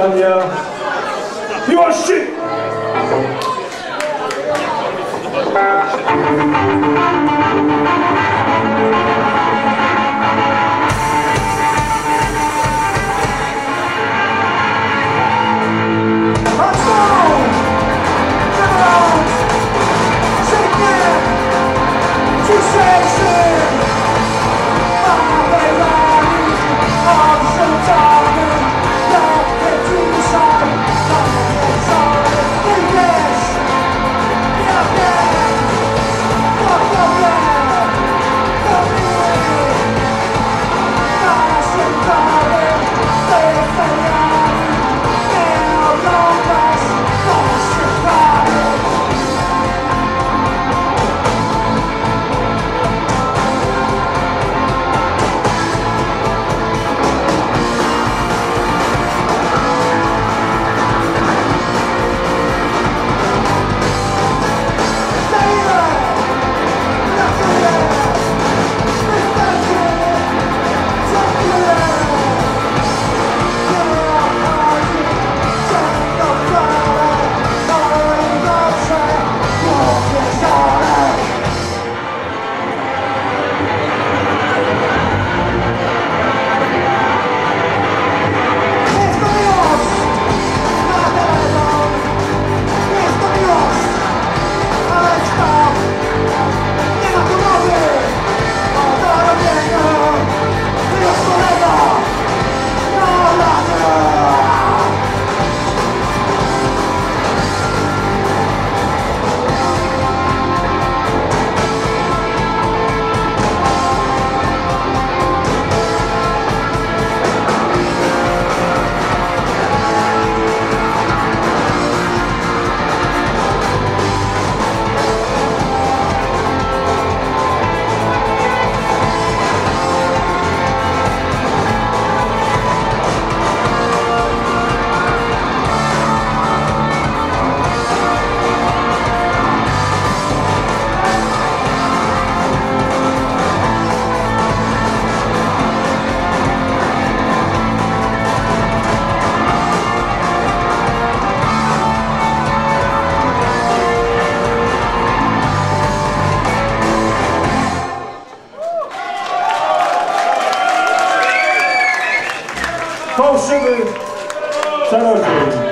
are Miłości! fałszywy czarodziej.